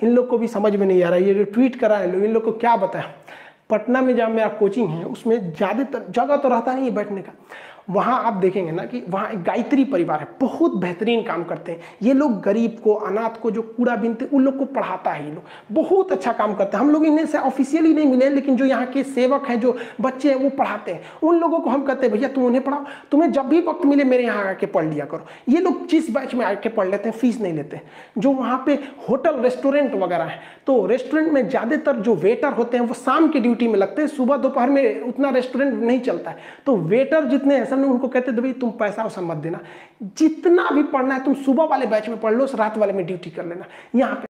इन लोग को भी समझ में नहीं आ रहा है। ये जो ट्वीट करा है लोग इन लोग को क्या बताया पटना में जहाँ मेरा कोचिंग है, उसमें ज़्यादातर जगह तो रहता नहीं है बैठने का। वहाँ आप देखेंगे ना कि वहाँ एक गायत्री परिवार है, बहुत बेहतरीन काम करते हैं। ये लोग गरीब को, अनाथ को, जो कूड़ा बिनते उन लोग को पढ़ाता है ये लोग। बहुत अच्छा काम करते हैं। हम लोग इन्हें से ऑफिशियली नहीं मिले, लेकिन जो यहाँ के सेवक हैं, जो बच्चे हैं, वो पढ़ाते हैं। उन लोगों को हम कहते हैं, भैया, तुम उन्हें पढ़ाओ। तुम्हें जब भी वक्त मिले, मेरे यहाँ आके पढ़ लिया करो। ये लोग जिस बैच में आके पढ़ लेते हैं, फ़ीस नहीं लेते। जो वहाँ पे होटल, रेस्टोरेंट वगैरह है तो रेस्टोरेंट में ज़्यादातर जो वेटर होते हैं, वो शाम की ड्यूटी में लगते हैं। सुबह दोपहर में उतना रेस्टोरेंट नहीं चलता है। तो वेटर जितने ऐसा नहीं उनको कहते भाई तुम पैसा वैसा मत देना। जितना भी पढ़ना है, तुम सुबह वाले बैच में पढ़ लो रात वाले में ड्यूटी कर लेना। यहाँ पे